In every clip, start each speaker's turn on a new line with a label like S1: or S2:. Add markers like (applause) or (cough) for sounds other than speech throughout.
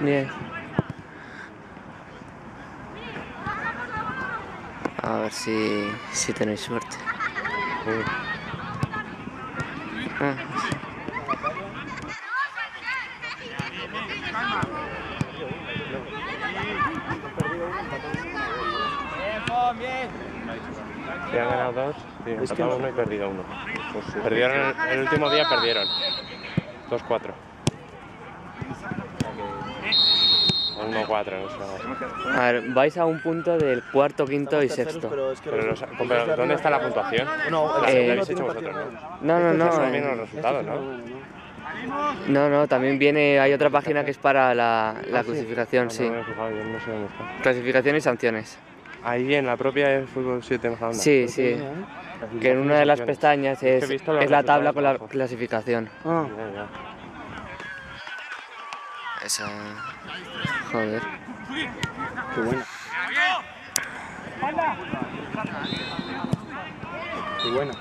S1: Bien. A ver si, si tenéis suerte. Ah,
S2: Si han ganado dos, sí, empatado uno y perdido uno. Perdieron el, el último día, perdieron. 2-4. O 1-4, no sé.
S1: A ver, vais a un punto del cuarto, quinto y sexto.
S3: Pero es que
S2: Pero, los- pero ¿dónde está la puntuación?
S3: No,
S2: La
S1: Eh,
S2: la habéis hecho vosotros, ¿no?
S1: No, no, no.
S2: Estos son
S1: eh,
S2: bien los resultados, ¿no?
S1: No, no, también viene, hay otra página que es para la, la clasificación,
S2: Ah,
S1: sí.
S2: No me he fijado, yo no sé dónde está.
S1: Clasificación y sanciones.
S2: Ahí en la propia de Fútbol 7 Majadahonda.
S1: Sí, sí. Que en una de las pestañas
S2: Es
S1: es, la tabla con la clasificación.
S3: Ah,
S2: ya.
S1: Esa. Joder.
S3: qué buena. Qué buena.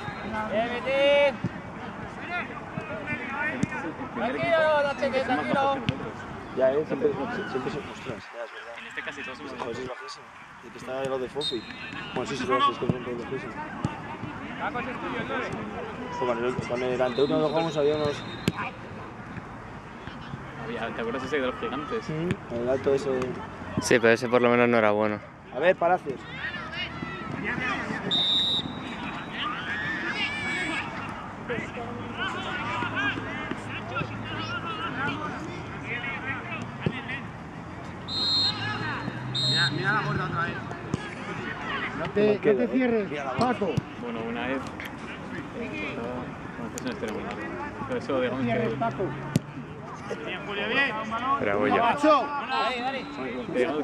S3: Ya, eh, siempre, siempre se ostras, ya es verdad. En este casi todos somos Joder, es bajísimo. Y que está lo de Fofi. Bueno, sí, sí, lo es, es que son todos bajísimos. Pues Con el, con el ante uno de los Gomos había unos.
S4: Había- ¿Te acuerdas ese de los gigantes?
S3: El alto ese.
S1: Sí, pero ese por lo menos no era bueno.
S3: A ver, Palacios.
S5: No te, no te cierres, Paco.
S4: Bueno, una vez. eh, estaba- Bueno, es historia muy larga. Pero eso.
S5: Macho.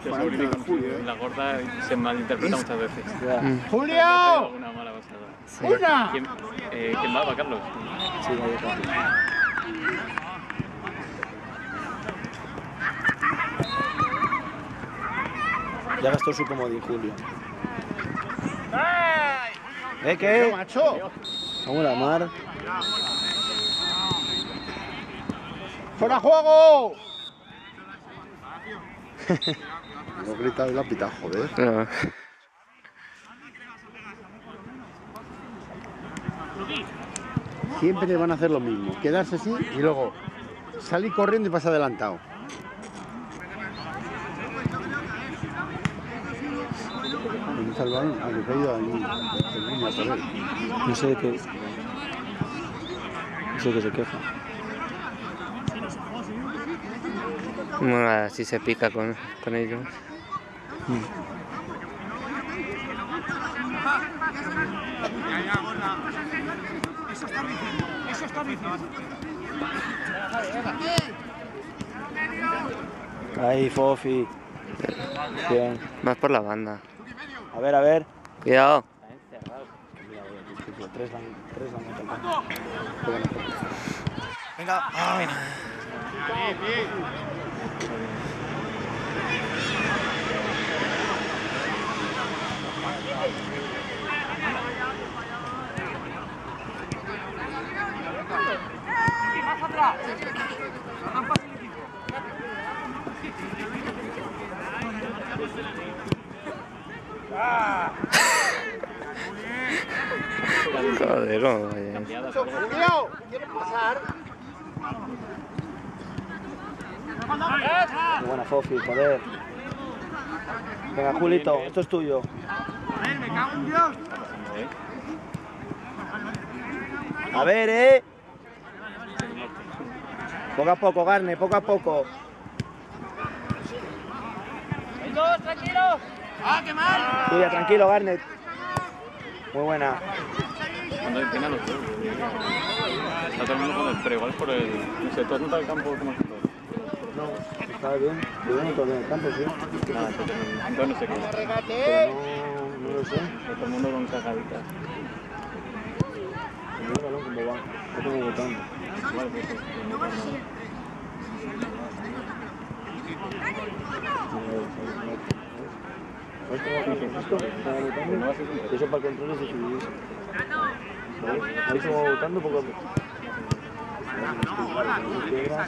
S4: Sobre con la gorda se malinterpreta muchas veces.
S5: Julio.
S4: Alguna mala pasada.
S5: Una.
S4: ¿Quién, eh, ¿quién va? ¿Va Carlos?
S3: Sí, ahí está. Ya gastó su comodín, Julio. ¿Eh, qué?
S5: Macho.
S3: Vamos a la mar.
S5: ¡Fuera juego! (laughs)
S6: No grita y la pita, joder.
S1: No.
S5: Siempre van a hacer lo mismo. Quedarse así y luego salir corriendo y pasar adelantado. Ah.
S3: No sé de qué. No sé de qué se queja.
S1: Bueno, así se pica con, con ellos.
S3: Ahí, Fofi. Bien.
S1: Más por la banda.
S3: A ver, a ver.
S1: Cuidado.
S3: Venga. Ah, mira.
S1: Joder, cómo vaya.
S4: Cambiada.
S5: Julio, ¿quieres pasar?
S3: Qué buena Fofi, joder. Venga, Julito, esto es tuyo. A ver, eh. Poco a poco, Garne, poco a poco. Tuya, tranquilo, Garnet. Muy buena.
S4: Cuando los dos. Está todo el mundo con el pero igual es por el. No sé, ¿tú has notado el campo como?
S3: No, está bien. Yo no en el campo, sí.
S4: Nada, no sé qué.
S3: Pero no, no lo sé.
S4: Todo el mundo con cagaditas.
S3: No el balón cómo va. Yo tengo votando. Estaba para controles de subir. Ahí votando poco a poco. Piedras.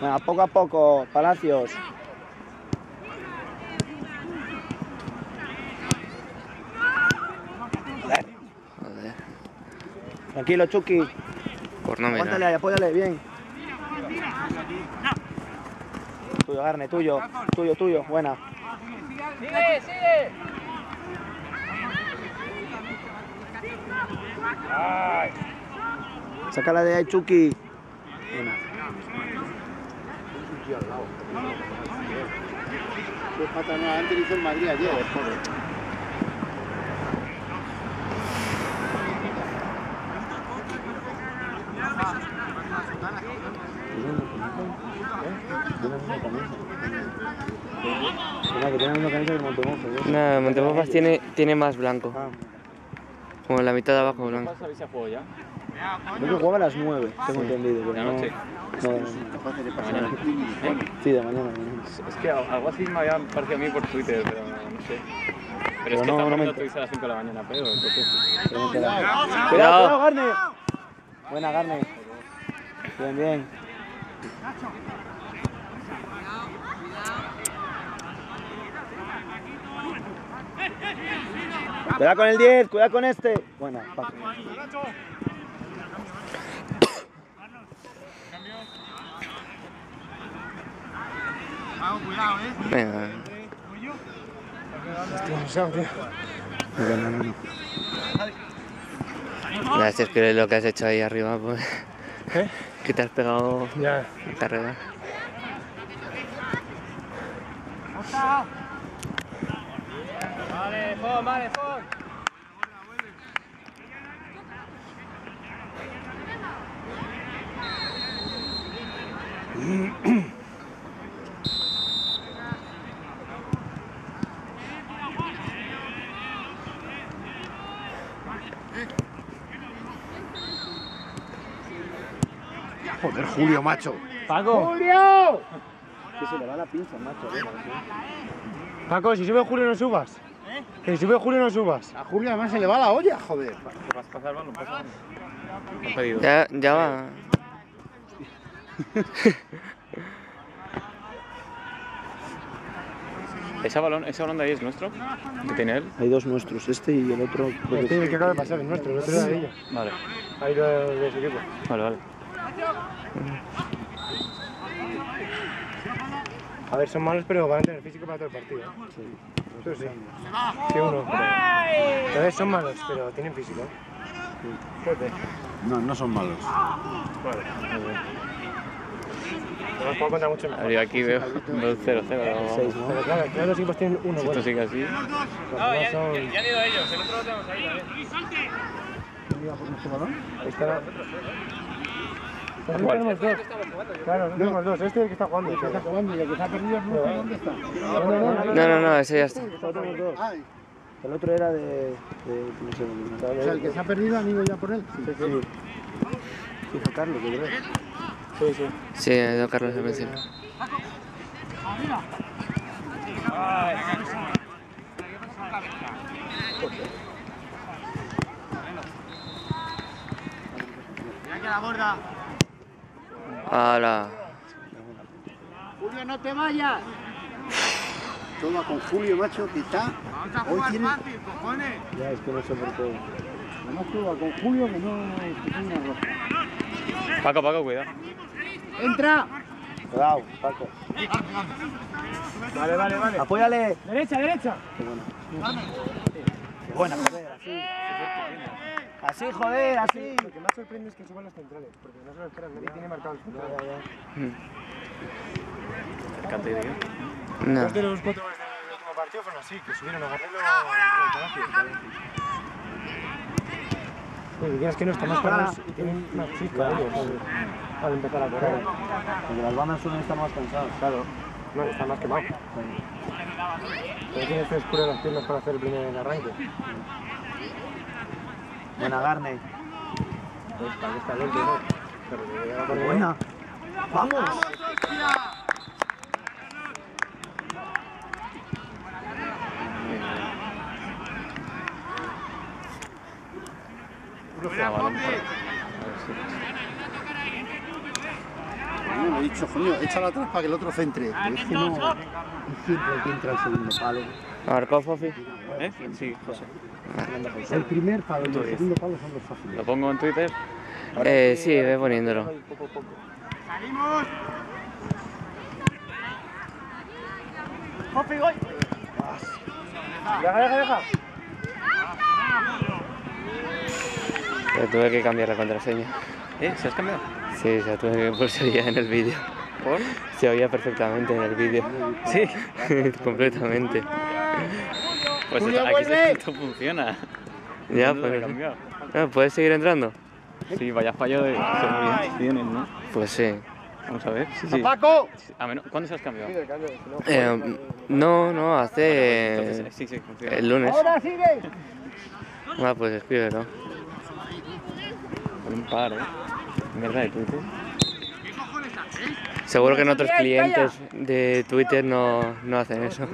S3: Venga, poco a poco, Palacios.
S1: Joder.
S3: Tranquilo, Chucky.
S1: Por no
S3: Aguántale ahí, apóyale, bien. Tuyo, Garne, tuyo. Tuyo, tuyo, buena. Sácala de ahí, Chucky. Buena.
S5: Qué pata no, antes hizo el Madrid ayer.
S3: Montemofo. ¿eh?
S1: No, Montepofas tiene, tiene más blanco.
S3: Ah,
S1: Como la mitad de abajo blanco.
S4: ¿Sabéis si juego ya?
S3: creo que jugaba a las 9, tengo entendido.
S4: ¿De
S3: Pero
S4: la
S3: no,
S4: noche?
S3: No, de mañana.
S5: Pini.
S3: Sí, de mañana.
S4: Es que algo así me había parecido a mí por Twitter, pero no sé. Pero es que
S3: no,
S4: está
S3: no me
S4: tweets a las 5 de la mañana, pero entonces...
S3: Pero Cuidado.
S1: cuidado,
S3: Garne. Buena, Garne. Bien, bien. Cuidado con el 10, cuidado con este. Buena, Paco.
S1: Venga.
S3: No, no, no.
S1: Es que lo que has hecho ahí arriba, pues.
S3: ¿Eh?
S1: Que te has pegado
S3: Ya.
S1: en carrera. (clears throat)
S5: Joder, Julio, macho.
S3: Paco.
S5: ¡Julio!
S3: Que se le va la pinza, macho.
S7: Paco, si sube Julio no subas. Que si sube Julio no subas.
S5: A Julio además se le va la olla, joder.
S4: ¿Te vas a pasar el balón? Pasa el balón. Han pedido.
S1: Ya, ya va. (laughs)
S4: ¿Ese balón, ¿Ese balón de ahí es nuestro? ¿Que tiene él?
S3: Hay dos nuestros, este y el otro.
S7: Este que acaba de pasar es nuestro, el otro era de ella.
S4: Vale,
S7: Ahí lo de su equipo.
S4: vale, vale.
S7: A ver, son malos, pero van a tener físico para todo el partido. ¿eh? Nosotros sí. Sí, uno. pero- A ver, son malos, pero tienen físico. Fuerte.
S5: No, no son malos.
S7: No puedo contar mucho mejor.
S4: Arriba aquí veo veo 0-0.
S3: Seis, ¿no?
S7: Pero claro, todos los equipos tienen uno
S4: Si
S7: bueno.
S4: esto sigue así,
S7: Los demás son...
S4: han ido ellos, el otro lo tenemos ahí, ¿vale?
S7: Ahí está. Pues no tenemos dos. Claro, no tenemos dos. Este es el que está jugando. El que está jugando y el que está perdido no sé dónde está. No, no, no.
S1: Ese ya está.
S3: El otro era de. de no sé,
S5: o sea, el que se ha perdido han ido ya por él.
S3: Sí, sí. Fijo Carlos, que creo.
S7: Sí, sí.
S1: Sí, ha ido Carlos al principio. ¡Hala!
S5: Julio, no te vayas. Toma con Julio, macho, que está. Hoy tiene.
S3: Ya, es que no sé por qué.
S5: Además, prueba con Julio que no. roja.
S4: Paco, Paco, cuidado.
S5: ¡Entra!
S3: Cuidado, Paco.
S7: Vale, vale, vale.
S3: Apóyale.
S7: Derecha, derecha.
S3: Qué buena, joder, así. Así, joder, así.
S7: Que sorprende es que suban las centrales, porque no se lo esperan, nadie tiene marcado el central.
S4: Cante de
S1: No.
S7: Dos de los cuatro goles del último partido fueron así, que subieron a Garrelo y quieres que no está más parados y tienen más chispa ellos al- empezar a correr.
S3: Porque las bandas suelen estar más cansadas.
S7: Claro, no, está más quemado. Pero tienes frescura en las piernas para hacer el primer arranque.
S3: Buena Garne.
S7: El-
S3: Buena. ¡Vamos!
S4: Ah,
S5: he dicho, coño, échala atrás para que el otro centre. Pero es que no. Y siempre el que entra al segundo palo.
S1: ¿Marcó Fofi?
S4: ¿Eh? Sí, José.
S5: El primer palo y el segundo palo son los fáciles.
S4: Lo pongo en Twitter.
S1: Eh, sí, ve poniéndolo.
S7: Deja, deja, deja.
S1: Pero tuve que cambiar la contraseña.
S4: ¿Eh? ¿Se has cambiado?
S1: Sí, se tuve que se oía en el vídeo.
S4: ¿Por?
S1: Se oía perfectamente en el vídeo.
S4: Sí. (laughs)
S1: Completamente.
S4: Pues
S5: Julio,
S4: aquí
S5: vuelve.
S4: esto funciona.
S1: Ya,
S4: ¿Dónde lo he
S1: pues. Ah, ¿Puedes seguir entrando?
S4: Sí, vaya fallo de seguridad tienen, ¿no?
S1: Pues sí.
S4: Vamos a ver. Sí, sí.
S5: ¡Paco!
S4: A menos, ¿Cuándo se has cambiado?
S1: Eh, no, no,
S4: Entonces,
S1: hace
S4: sí, sí, funciona.
S1: el lunes.
S5: ¡Ahora sigue!
S1: Ah, pues escríbelo.
S4: Con un par, ¿eh? Mierda de Twitter.
S1: Seguro que en otros clientes de Twitter no, no hacen eso.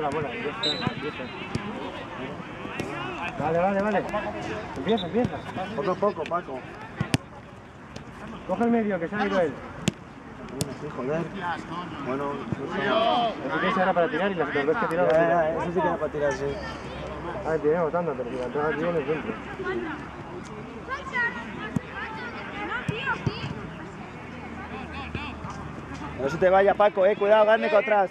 S7: La bola. ya está, empieza. Vale, vale, vale. Empieza, empieza.
S3: Poco a poco, Paco.
S7: Coge el medio, que se ha ido él.
S3: Sí, joder. Bueno.
S7: Así que era para tirar y las dos que tiraba.
S3: ya. Eso sí que era para tirar, sí.
S7: A ver, tiré botando, pero si la es dentro.
S3: No se te vaya, Paco, eh. Cuidado, Garne con atrás.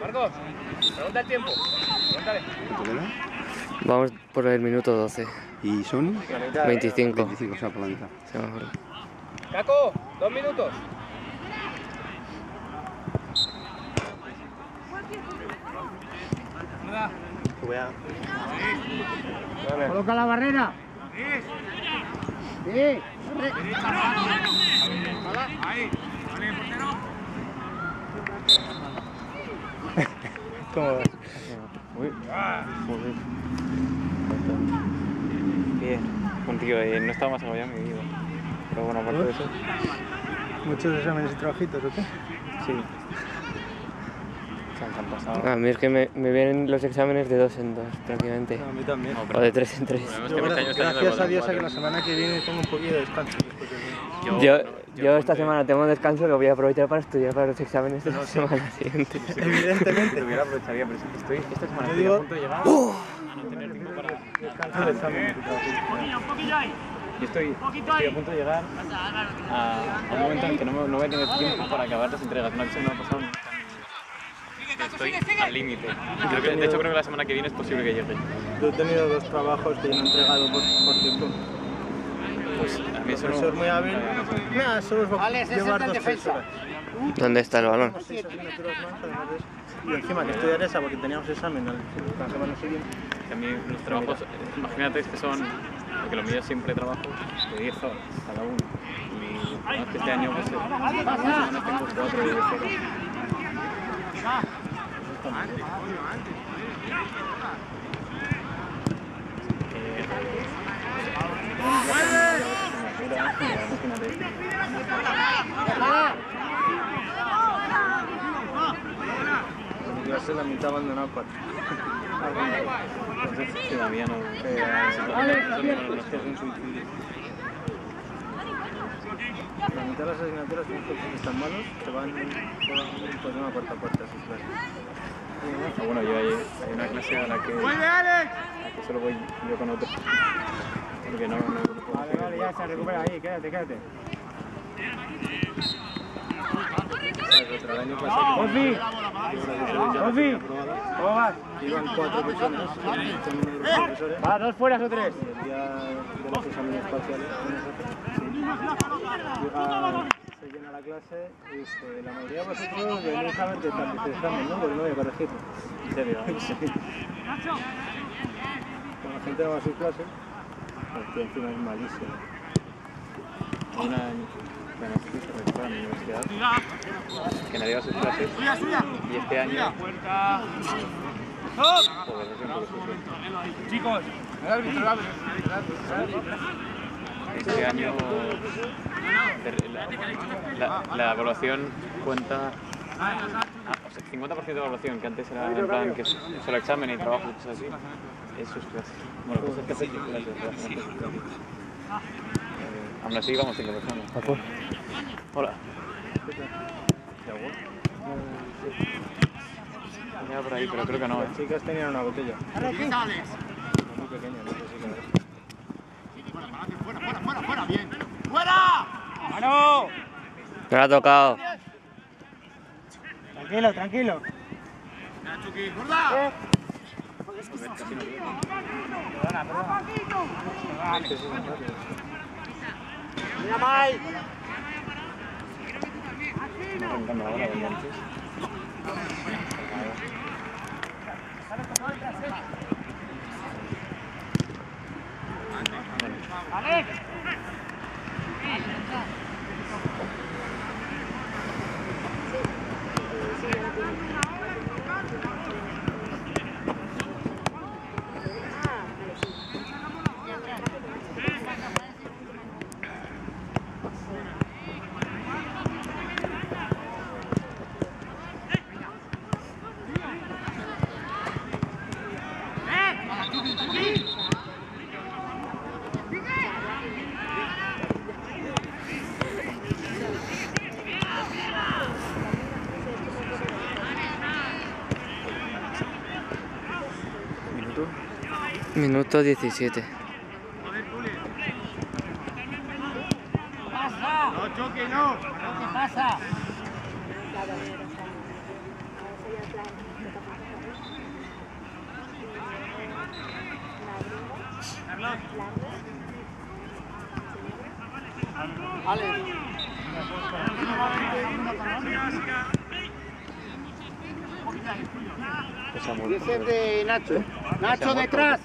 S6: ¿Cuánto queda?
S1: Vamos por el minuto 12.
S6: ¿Y son?
S1: 25.
S6: 25, o sea, por la mitad.
S1: Sí.
S7: Caco, dos minutos.
S3: Cuidado.
S5: Coloca la barrera. Sí. (laughs)
S7: ¿Cómo vas?
S4: Uy. Joder. Bien. Contigo, eh, no estaba más agobiado en mi vida. Pero bueno, aparte de eso,
S7: ¿Muchos exámenes y trabajitos o qué?
S4: sí. Se han- pasado.
S1: A mí es que me, me vienen los exámenes de dos en dos, prácticamente.
S7: a mí también.
S4: No,
S1: O de tres en tres.
S4: el problema es
S7: Yo,
S4: que me
S7: gra-
S4: está- está yendo de
S7: gracias a Dios a que la semana que viene tengo un poquillo de descanso. después
S1: Yo,
S4: no,
S1: yo esta semana tengo descanso que voy a aprovechar para estudiar para los exámenes de la semana siguiente.
S7: Evidentemente.
S4: Lo hubiera aprovecharía, pero es que estoy esta semana
S7: Yo
S4: estoy
S7: digo-
S4: a punto de llegar a no tener tiempo para...
S7: Descanso de exámenes y trabajitos.
S4: Yo estoy, estoy a punto de llegar a, a un momento en el que no, me- no voy a tener tiempo para acabar las entregas. Una mi vida. Estoy al límite. De hecho, creo que la semana que viene es posible que llegue.
S7: Yo he tenido dos trabajos que no he entregado por, por tiempo.
S4: Pues a mí eso no...
S7: Profesor muy hábil. Solo llevar dos
S5: defensa.
S1: ¿Dónde está el balón?
S7: Y encima que estudiar esa porque teníamos examen al- la semana siguiente.
S4: A mí los trabajos, imagínate que son, porque lo mío siempre trabajo de 10 horas cada uno. Y que este año pues eh, las semanas tengo 4 de 10 horas. Eh, imagínate.
S7: Yo sé la mitad abandonado cuatro.
S4: Entonces todavía no...
S7: Eh. La mitad
S4: de las asignaturas son profesores tan malos que van por una puerta a puerta a sus clases. Ah, bueno, yo hay, hay una clase a la que, a la que solo voy yo con otro. Porque no, no,
S7: Vale, vale, ya se recupera ahí, quédate, quédate. ¡Ofi! ¡Ofi! ¿Cómo vas?
S4: iban cuatro personas, con
S7: ¿Va, dos fueras o tres?
S4: el día de los exámenes parciales, se llena la clase y dice, la mayoría de vosotros venís a ver qué tal este examen, ¿no? Porque no voy a corregir. ¿En serio? Sí. Cuando la gente no va a sus clases, porque encima es malísimo. Una, en la universidad, que nadie va a sus clases, y este año...
S7: Chicos,
S4: Este año la, la, la evaluación cuenta ah, o sea, 50% de evaluación, que antes era en plan que solo examen y trabajo cosas así, es sus clases. Bueno, pues es que clases. Eh, aún así vamos cinco personas. Hola. Tenía por ahí, pero creo que no. Las chicas tenían una botella. Muy pequeña, no sé si la ves.
S7: ¡Mano!
S1: Me lo ha tocado.
S7: Tranquilo, tranquilo. Mira,
S4: arrancando la bola de antes. Minuto.
S1: Minuto 17.
S7: No choque, no. ¿Qué pasa?
S5: De Nacho. Nacho detrás.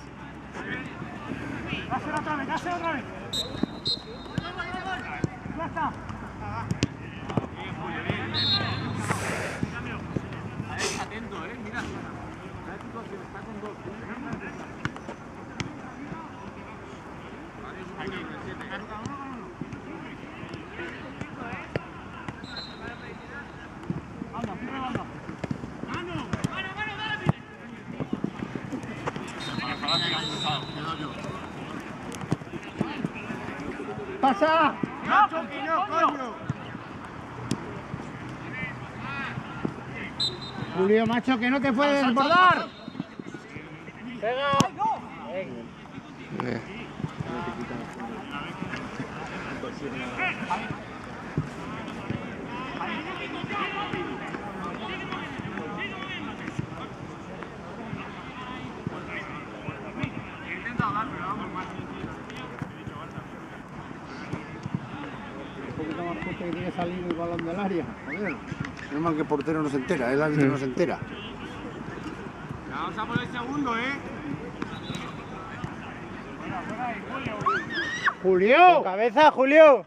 S5: ¡Pasa!
S7: ¡No choque, no, coño!
S5: Julio, macho, que no te puedes desbordar.
S1: Bien.
S5: Un poquito más fuerte que tiene que salir el balón del área. Joder. Mal que el portero no se entera, el árbitro no se entera.
S7: Vamos a por el segundo, ¿eh?
S5: ¡Julio!
S7: ¡Cabeza, Julio!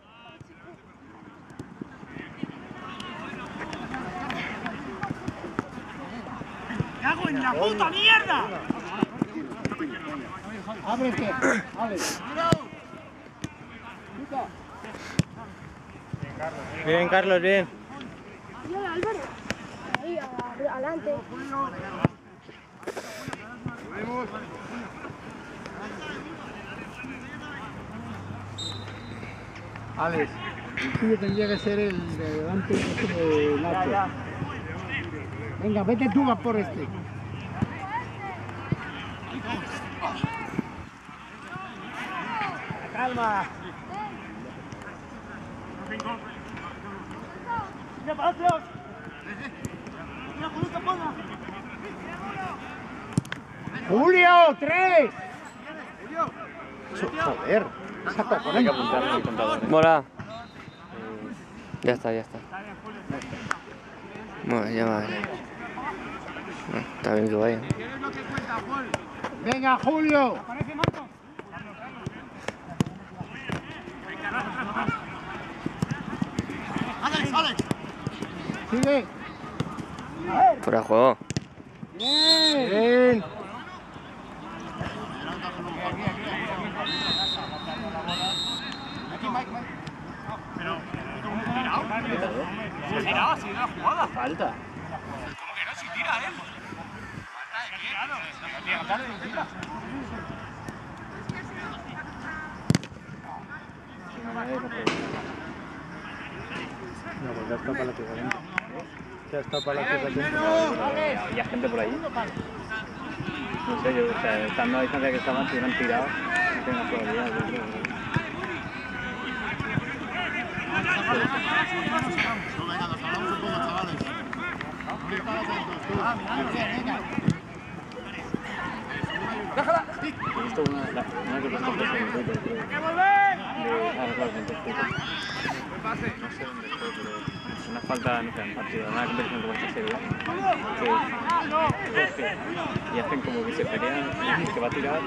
S7: ¡Cago en la puta mierda!
S5: ¡Ábrete!
S7: Bien, Carlos, bien.
S8: Hola, Álvaro. Ahí, adelante.
S5: Alex, tuyo tendría que ser el de delante este de Nacho. Venga, vete tú más por este. Calma. Julio, tres. Joder, saca con él.
S4: apuntarlo en el contador.
S1: Mola. Ya está, ya está. Bueno, ya va. Está bien que vaya.
S5: Venga, Julio. Sigue.
S1: Fuera de juego.
S5: Bien.
S4: Falta.
S3: No, pues ya está para la tierra adentro. Ya está para la tierra adentro.
S4: Había gente por ahí. No sé, yo, o sea, estando a distancia que estaban, si hubieran tirado, no tengo probabilidad, yo creo. He visto una, que pasó por el Twitter, creo. De, ah, claro, en Twitter. No sé dónde fue, pero es una falta, no sé, en partido, una competición como esta serie. Que coge y hacen como que se pelean, y que va a tirar,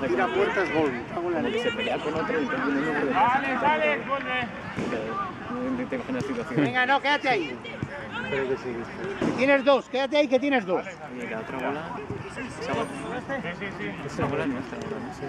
S4: se
S5: Tira puertas, gol.
S4: Como que se pelea con otro y entonces uno por. Dale, dale, No te imaginas la situación.
S5: Venga, no, quédate ahí.
S3: Creo que sí.
S5: Tienes dos, quédate ahí que tienes dos.
S4: Y la otra bola. Esa bola. Esa bola es nuestra, no sé.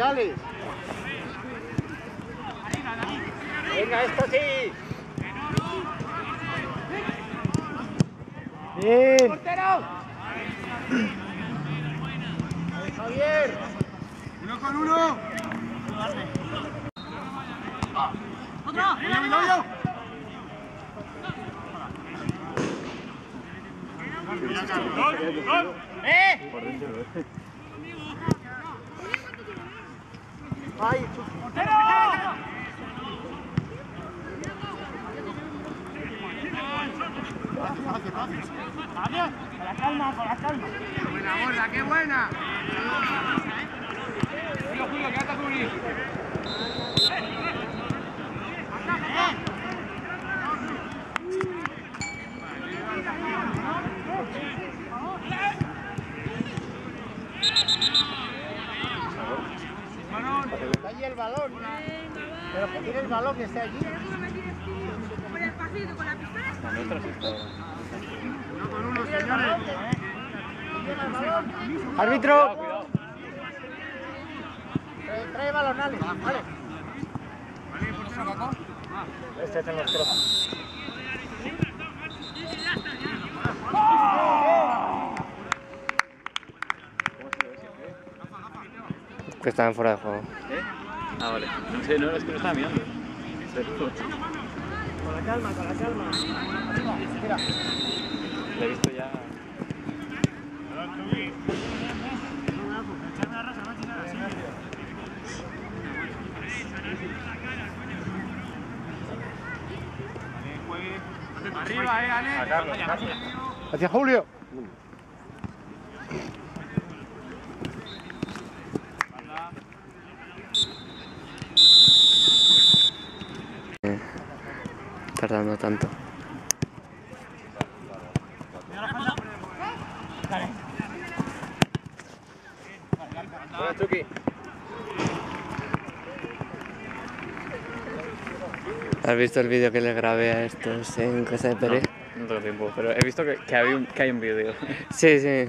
S5: Alex. Venga, esto sí. Bien. ¡Portero! Javier. Uno con uno. ¡Otra!
S4: Por dentro, ¿eh?
S5: ¡Ay! ¡Adiós! Con la calma, con la calma. ¡Buena bola, qué buena allí el balón. Pero que tiene el balón que esté allí.
S4: La nuestra sí está.
S5: Árbitro. Trae, trae balón, Ale. Vale.
S3: Este es en los trozos.
S1: Que estaban fuera de juego.
S4: ¿Eh? Ah, vale. No sé, no, es que no estaba mirando.
S5: Con la calma, con la calma. Mira.
S4: La he visto ya.
S5: Hacia Julio.
S1: Tardando tanto. ¿Has visto el vídeo que le grabé a estos en casa de Pérez?
S4: No tengo tiempo, pero he visto que, que, hay, un, que hay un vídeo.
S1: Sí, sí.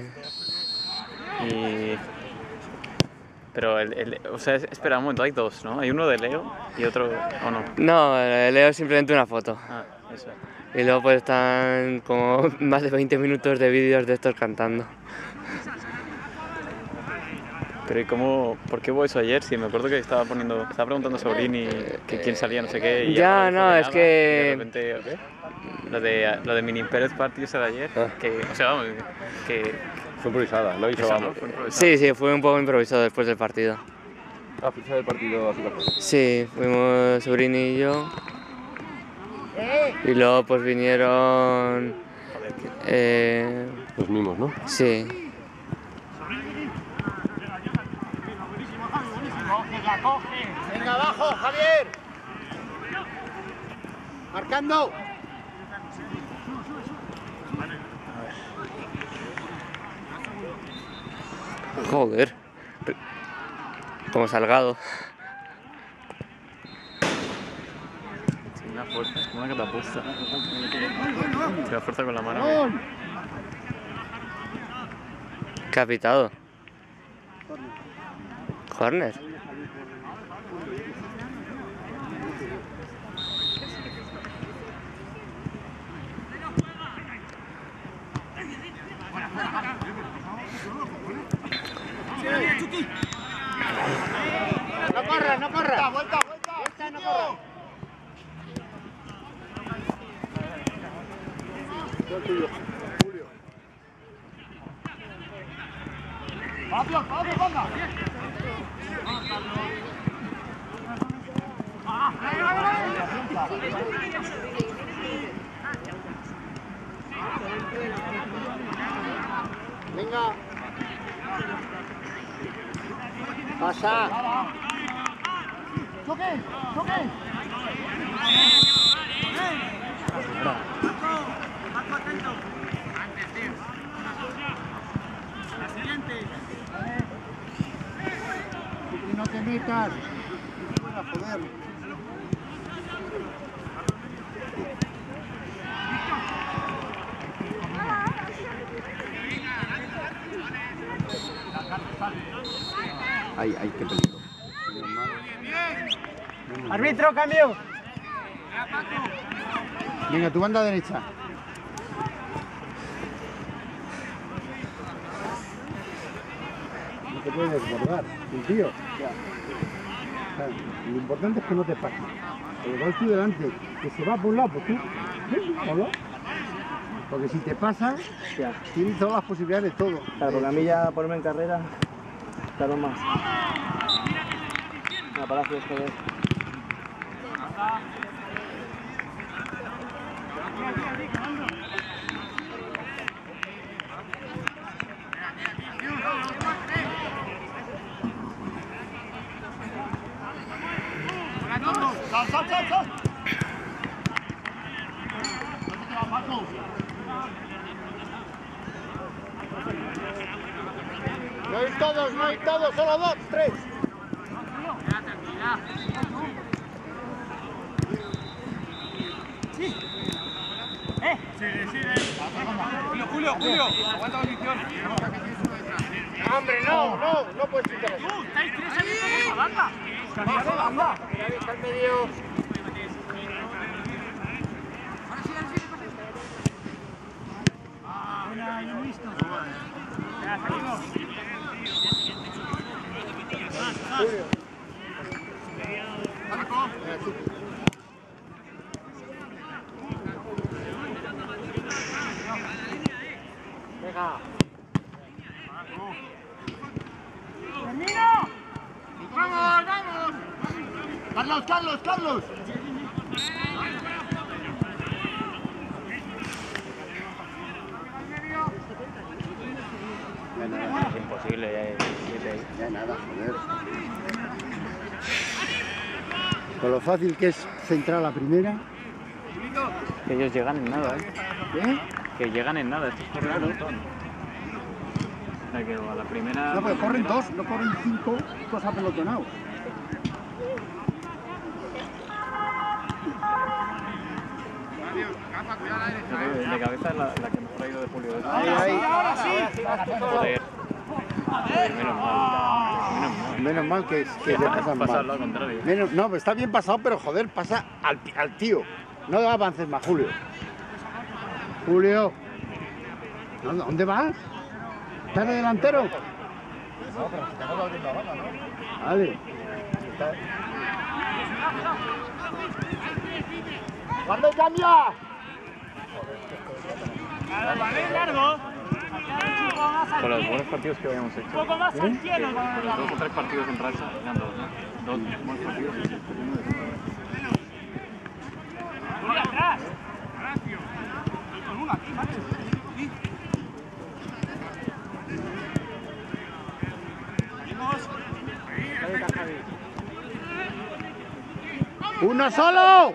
S4: Y... Pero, el, el- o sea, es- espera un momento, hay dos, ¿no? Hay uno de Leo y otro, ¿o no?
S1: No, leo simplemente una foto.
S4: Ah, eso.
S1: Y luego pues están como (laughs) más de 20 minutos de vídeos de estos cantando.
S4: Pero ¿y cómo, por qué hubo eso ayer? Sí, me acuerdo que estaba poniendo, estaba preguntando a Sobrini que quién salía, no sé qué. Y
S1: Ya, no, es que-
S4: y de repente, ¿o qué? Lo de, lo de Mini Pérez Party ese de ayer,
S1: Ah.
S4: que, o sea, vamos, que...
S2: Fue improvisada, no hizo.
S1: Sí, sí, fue un poco improvisado después del partido.
S2: Ah, ficha del partido la
S1: Sí, fuimos Sobrini y yo. Y luego pues vinieron... Eh,
S2: Los mismos, ¿no?
S1: sí,
S5: Venga, abajo, Javier. Marcando.
S1: Joder. Como salgado.
S4: Una fuerza, como una catapulta. Se da fuerza con la mano.
S1: ¿Qué ha pitado?
S5: Corra, no corra. Vuelta, vuelta, vuelta. no corra. Pablo, Pablo, venga. Venga. Pasa. Choque, choque. No te metas. Fuera, joder.
S6: Ay, ay, qué peligro.
S7: Árbitro, cambio.
S5: Venga, tu banda derecha.
S3: No te puedes desbordar, el tío. O sea, lo importante es que no te pase. Pero vas tú delante, que se va por un lado, pues tú. ¿Hola? Porque si te pasa, tienes todas las posibilidades de todo.
S7: Claro, porque a mí ya ponerme en carrera, tardo más. La Palacios, joder.
S5: Sal, sal, sal, sal. No hay todos, no hay todos, solo dos, tres.
S9: Julio, Julio, aguanta posición.
S5: Hombre, no, no, no puedes interesar.
S9: estáis tres amigos de banda.
S5: Baja, baja. Ya está el medio. Venga. ¡Vamos, vamos! Carlos, Carlos, Carlos.
S6: Ya nada,
S4: Es imposible, ya es-
S6: ya nada, joder. Con lo fácil que es centrar la primera,
S4: Que ellos llegan en nada, ¿eh?
S5: ¿Eh?
S4: Que llegan en nada, estos corren un montón. O sea que a la primera...
S5: No, pero corren dos, no corren cinco, dos apelotonados.
S4: De cabeza es la, la que mejor ha ido de Julio. ¿eh?
S5: Ahí, ahí.
S4: Joder. Joder, menos mal. Menos mal.
S5: Menos mal que, que te pasan
S4: Pasa
S5: mal.
S4: al lado contrario.
S5: Menos, no, está bien pasado, pero joder, pasa al, al tío. No avances más, Julio. Julio. ¿Dónde, dónde vas? ¿Estás de delantero? Vale. ¿Cuándo cambia?
S4: Con los buenos partidos que habíamos hecho. Un poco más al cielo. Dos o tres partidos en eran dos, ¿no? Dos buenos partidos. y uno de-
S5: ¡Uno solo!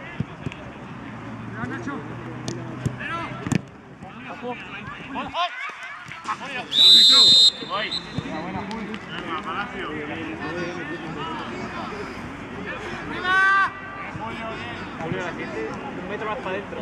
S4: Un metro más para adentro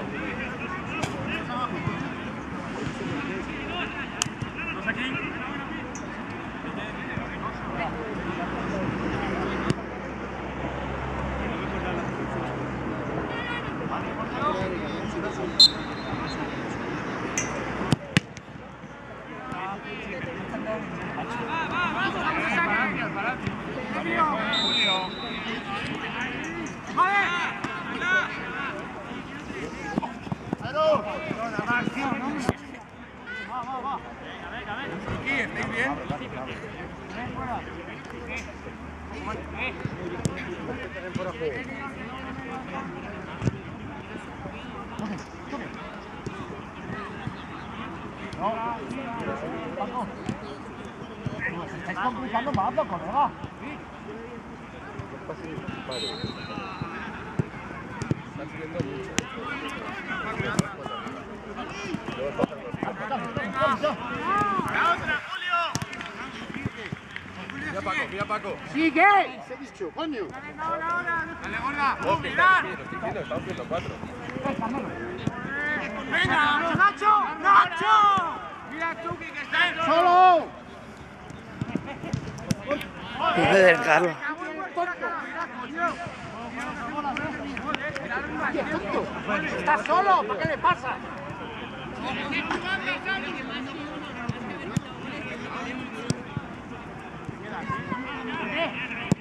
S10: ¿estáis bien?
S5: Estáis complicando más, colega.
S10: Mira Paco, mira Paco.
S5: ¡Sigue! Ese bicho, coño.
S10: Dale, gorda.
S9: No, estamos viendo cuatro.
S10: Venga, Nacho, Nacho. Mira Chucky que está en
S5: ¡Solo!
S1: Dejarlo.
S5: ¡Está solo! ¿Para qué le pasa?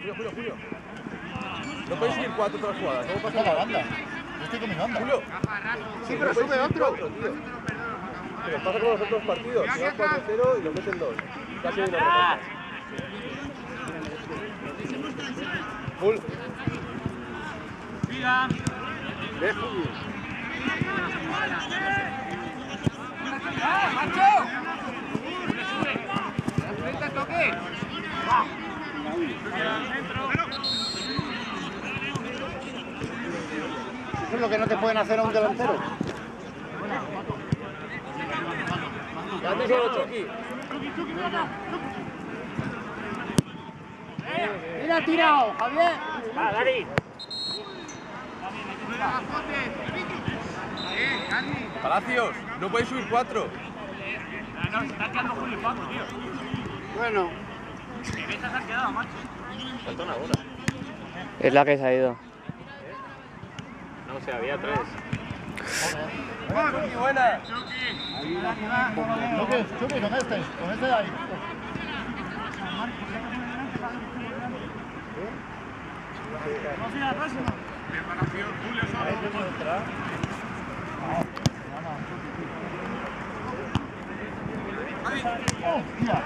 S9: Julio, Julio, Julio. No puedes ir cuatro otras jugadas, no pasa la banda. Yo estoy con mi banda. Julio.
S5: Sí, pero sube otro.
S9: nos pasa con los otros partidos. Si vas 4-0 y nos meten dos. Casi hay una remonta. Full.
S5: Ve, Julio. Eso es lo que no te pueden hacer a un delantero. Mira, tirado, Javier.
S9: Palacios, no podéis subir cuatro.
S5: Bueno,
S9: Falta una hora.
S1: Es la que se ha ido.
S4: No, o sea, había tres.
S5: Chucky, Chucky, con este, con este de ahí. Hostia,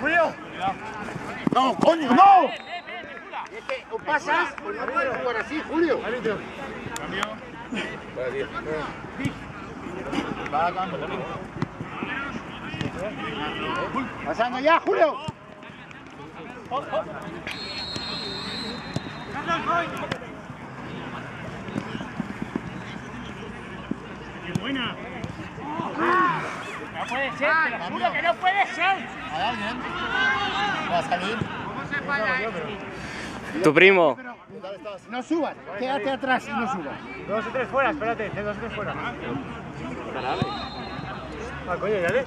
S5: Julio. No, coño, no. Es que o pasas o no puedes jugar así, Julio. Va, cambio. Pasando ya, Julio.
S9: No puede ser, te lo juro que no puede ser.
S5: Hay alguien. Va a salir.
S1: Tu primo.
S5: No subas, quédate atrás y no subas.
S7: Dos o tres fuera, espérate, dos o tres fuera. Ah, coño, ¿ya ves?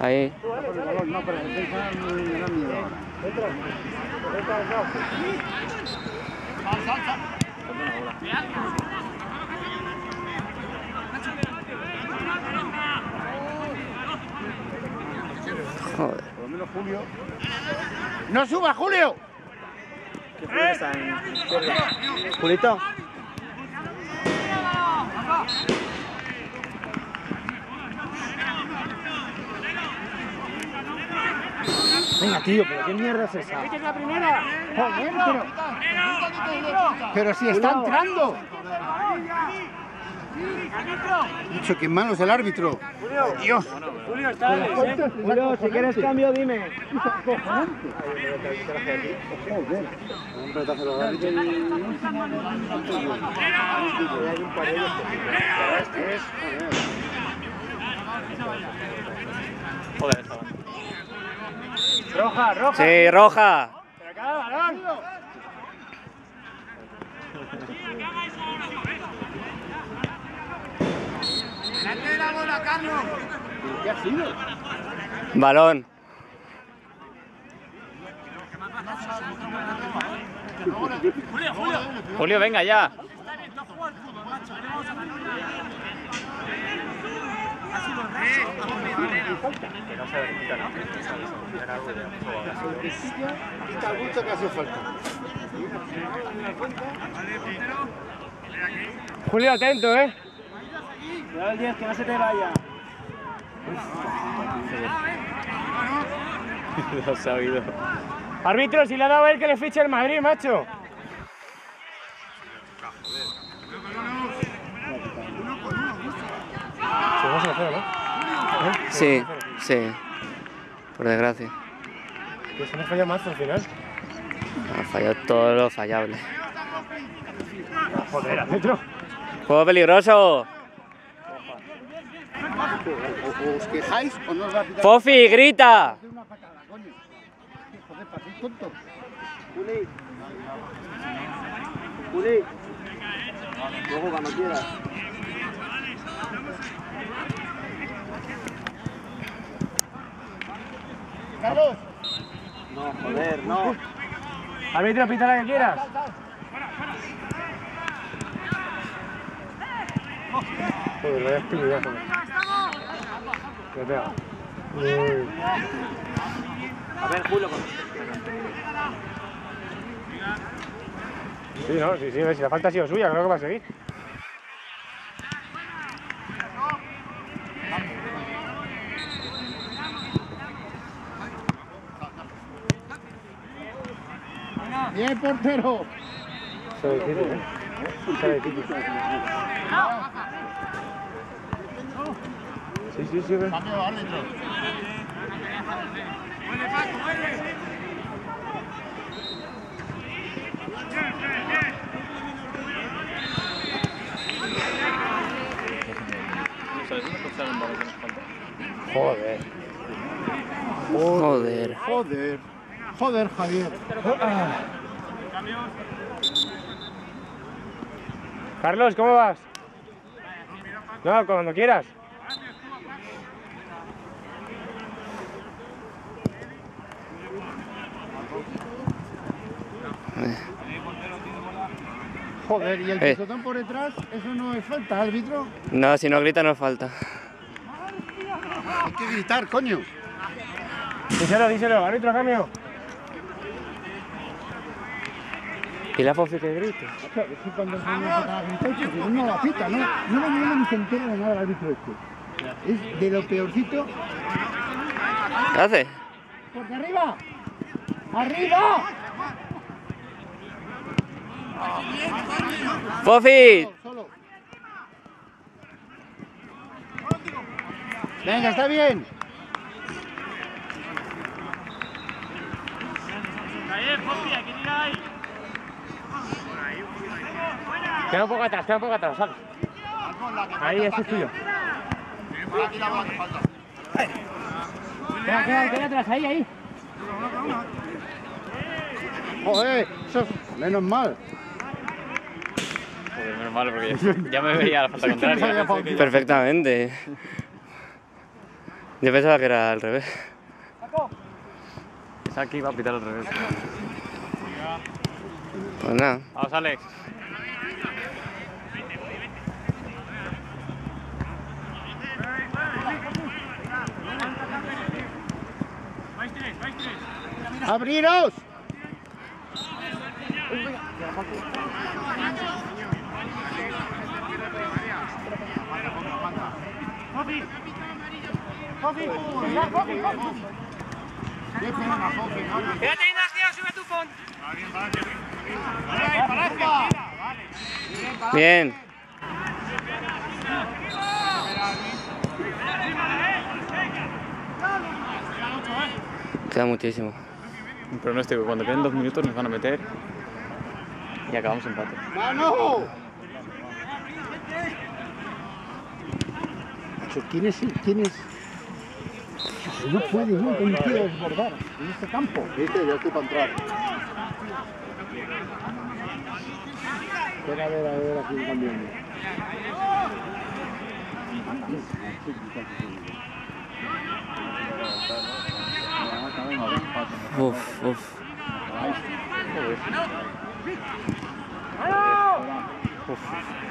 S1: Ahí.
S5: No, pero miedo ahora.
S1: Joder.
S5: Por lo menos Julio. ¡No subas, Julio!
S7: Julito. Venga, tío, pero qué mierda es esa.
S9: ¿Viste la primera?
S5: Joder, pero. Pero si está entrando. Dicho que malo es el árbitro. Dios.
S7: Julio, está Julio, si quieres cambio, dime.
S4: Joder.
S7: Roja, roja.
S1: Sí, roja.
S7: Pero acá, balón.
S9: La bola, Carlos.
S5: ¿Qué ha sido?
S1: Balón.
S4: Julio, venga ya.
S5: Mucho que hace falta.
S7: Julio, atento, eh. Cuidado el 10, que no se te vaya. (laughs)
S4: Lo he sabido.
S7: Árbitro, si le ha dado a él que le fiche el Madrid, macho. ¿no?
S1: Sí, sí. Por desgracia.
S7: Que se nos falla más al final.
S1: Ha fallado todo lo fallable.
S7: Joder, árbitro.
S1: Juego peligroso.
S5: Os quejáis o no os va a pitar
S1: Fofi, grita.
S5: Carlos. No, joder, no.
S7: Pita la que quieras. Joder, vaya espinillazo. Me pega. Uy.
S4: A ver, Julio.
S7: Sí, no, sí, sí, si la falta ha sido suya, creo que va a seguir.
S5: Bien, portero.
S7: Difícil, ¿eh? Difícil. Sí, sí, sí. Joder.
S1: Joder.
S5: Joder. Joder, Javier.
S7: Carlos, ¿cómo vas? No, cuando quieras.
S5: Joder, y el
S1: Eh.
S5: pisotón por detrás, eso no es falta, árbitro.
S1: No, si no grita no falta.
S5: Hay que gritar, coño.
S7: Díselo, díselo, árbitro, cambio.
S1: ¿Y la Fofi que grite?
S5: Claro, es que cuando se me saca a gritar, porque uno la pita, ¿no? No me viene ni se entera de nada el árbitro este. Es de lo peorcito.
S1: ¿Qué hace?
S5: ¡Porque arriba! ¡Arriba!
S1: ¡Fofi!
S5: Solo. Venga, está bien.
S7: Queda un poco atrás, queda un poco atrás, sal. Ahí, ese es tuyo. Queda, queda, queda atrás, ahí, ahí.
S5: Joder, eso es menos mal.
S4: Joder, menos mal, porque ya, ya me veía la falta (laughs) contraria.
S1: Perfectamente. Yo pensaba que era al revés.
S4: Pensaba que iba a pitar al revés.
S1: Pues nada.
S4: Vamos, Alex.
S5: ¡Abriros!
S9: Quédate, Ignacio, sube tu phone.
S1: Bien. Queda muchísimo.
S4: Un pronóstico, cuando queden dos minutos nos van a meter y acabamos empate.
S5: ¡Mano! ¿Quién es? ¿Quién es? No puede nunca un tío desbordar en este campo. Viste, yo estoy para entrar. Espera a ver, a ver, aquí cambiando.
S1: Uf, uf.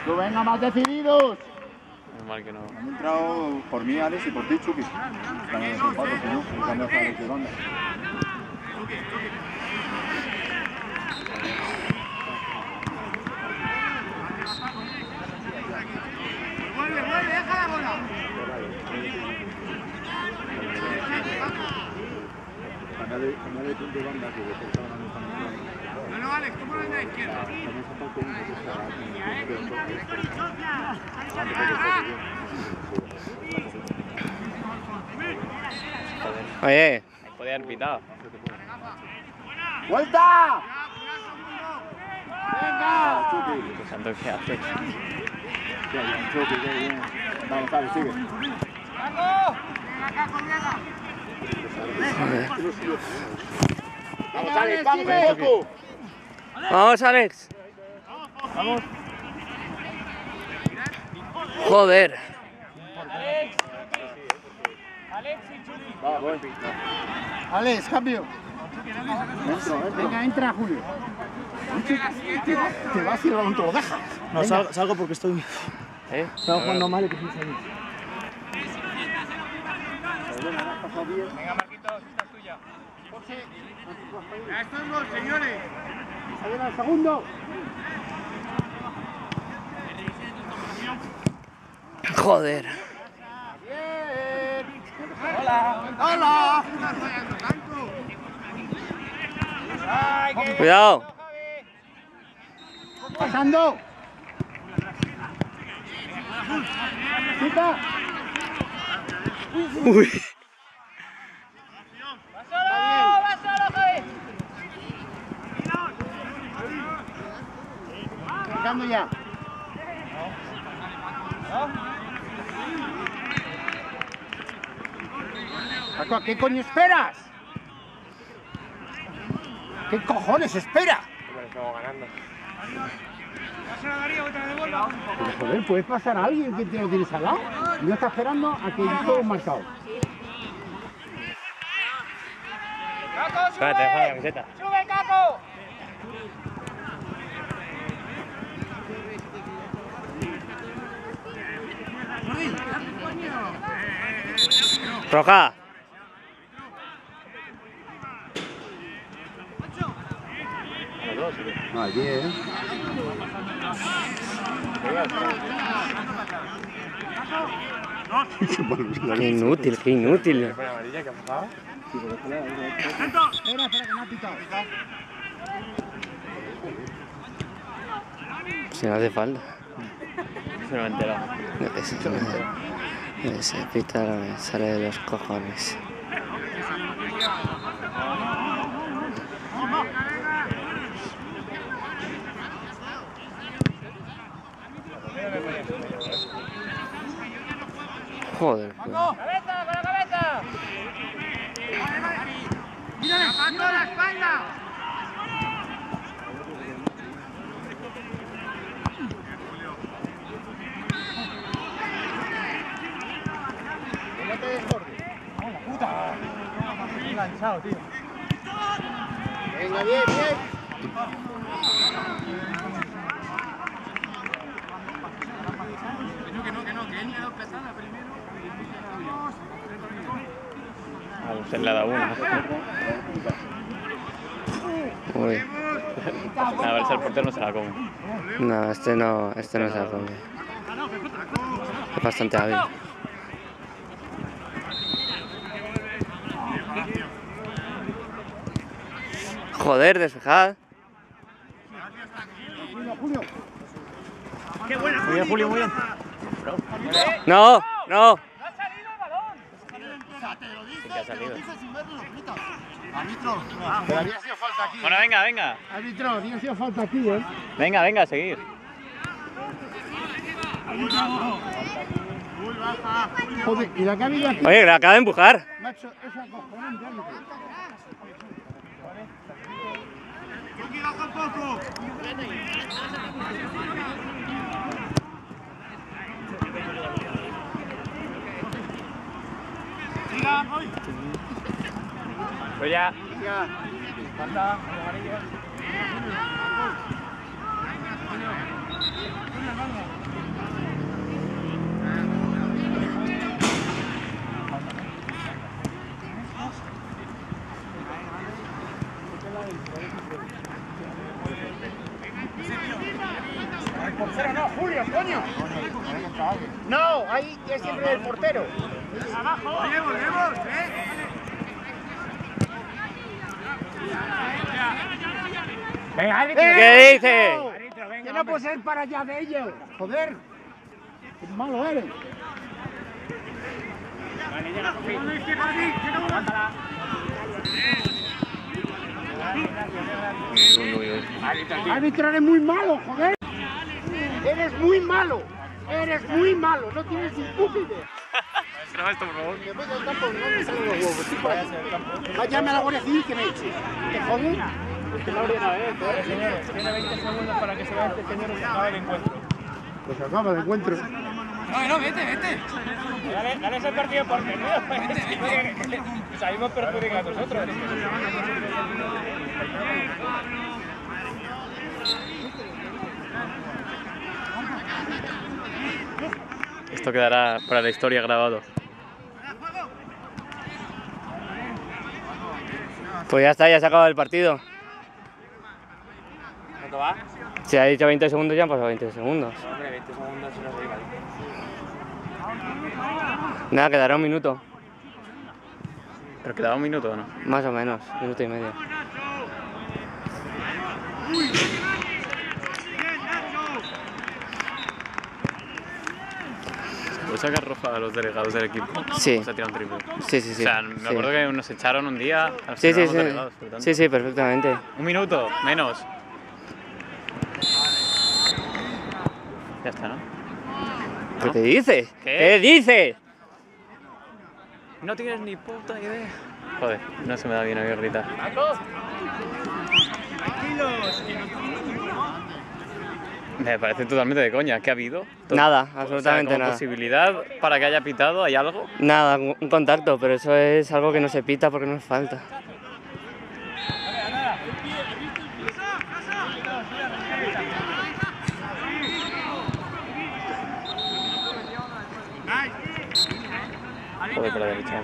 S5: ¡Tú venga más decididos!
S4: Menos mal que no.
S11: Han entrado por mí, Alex, y por ti, Chucky. Están en ¿no? De banda.
S9: Vuelve, vuelve, deja la bola. Bueno, Alex, tú por la izquierda.
S1: Oye,
S4: Podía haber pitado.
S5: ¡Vuelta!
S4: Pensando que hace.
S11: Vamos, Alex, sigue.
S5: ¡Vamos, Alex, vamos, tú!
S1: vamos Alex. Joder.
S5: Alex, cambio. Venga, entra, Julio. Te, te vas y balón te lo dejas.
S7: No, salgo, porque estoy.
S1: ¿Eh?
S7: Estaba jugando mal y
S9: Venga, Marquitos, esta es tuya. Ya, esto es gol, señores.
S5: Ver, al segundo.
S1: Joder.
S5: ¡Hola!
S9: Ay, qué
S1: Cuidado.
S5: ¡Pasando! ¡Quita!
S1: Uy.
S5: ya. Paco, ¿qué coño esperas? ¿Qué cojones espera?
S7: Estamos ganando.
S9: Pásalo a Darío, que te la devuelva.
S5: Pero joder, puedes pasar a alguien que te lo tienes al lado. No está esperando a que todo marcado.
S9: ¡Caco, sube!
S7: la camiseta.
S9: ¡Sube, Caco!
S1: Roja.
S5: No, aquí, ¿eh?
S1: Qué inútil, qué inútil.
S5: Espera, espera, que me ha pitado.
S1: Si no hace falta.
S4: Se me ha enterado.
S1: Ese pita sale de los cojones. Joder, pues.
S7: ¡Cabeza, con la cabeza! ¡Mira, ¡Tapando la espalda!
S12: No te desbordes.
S6: Enganchado, tío.
S12: Venga, bien, bien.
S4: A usted le ha dado una.
S1: Uy.
S4: A ver si el portero no se la come.
S1: No, este no, este no se la come. Es bastante hábil. Joder, despejad.
S4: Muy bien, Julio, muy bien.
S1: No, no.
S4: Salido.
S5: Árbitro, pero había sido falta aquí.
S4: Bueno, venga, venga.
S5: Árbitro, había sido falta aquí, ¿eh?
S4: Venga, venga, a seguir.
S5: Joder, y la que ha habido aquí,
S1: Oye, la acaba de empujar.
S5: macho, es acojonante, árbitro.
S4: Pues ya.
S12: Portero no, Julio, coño. No, ahí es siempre el portero.
S7: ¡Abajo! ¡Oye, volvemos! ¿eh?
S6: Venga.
S1: ¿Qué dice?
S5: Que no puedes ir para allá de ellos. Joder. Qué malo eres.
S4: Uy, uy.
S5: Árbitro, eres muy malo, joder. Eres muy malo. Eres muy malo. No tienes ni.
S4: Graba esto, por favor.
S5: Me voy al campo, no me salen los huevos. Váyame a la Guardia Civil que me eche. ¿Te jodes?
S6: Tiene 20 segundos para que se vea este señor y se acabe el encuentro.
S5: Pues acaba de encuentro.
S7: No, no, vete, vete.
S6: Dale, dale ese partido por perdido. Salimos perjudicados nosotros.
S4: Esto quedará para la historia grabado.
S1: Pues ya está, ya se ha acabado el partido.
S6: ¿Cuánto va?
S1: Si ha dicho 20 segundos, ya han pasado 20 segundos.
S6: Hombre, 20 segundos no se iba.
S1: Nada, quedará un minuto.
S4: Pero quedaba un minuto, ¿o no?
S1: Más o menos, minuto y medio.
S4: ¿Puedes sacar roja a los delegados del equipo?
S1: Sí.
S4: Se ha tirado un triple.
S1: Sí, sí, sí.
S4: O sea, me
S1: sí.
S4: acuerdo que nos echaron un día. a los
S1: Sí, sí, sí.
S4: delegados.
S1: Sí, sí, perfectamente.
S4: Un minuto, menos. Ya está, ¿no?
S1: ¿Qué te dices?
S4: ¿Qué?
S1: ¿Qué dices?
S4: No tienes ni puta idea. Joder, no se me da bien oír gritar. Me parece totalmente de coña. ¿Qué ha habido?
S1: Nada, absolutamente
S4: o sea,
S1: nada.
S4: posibilidad para que haya pitado? ¿Hay algo?
S1: Nada, un contacto, pero eso es algo que no se pita porque no es falta.
S4: Joder, la derecha.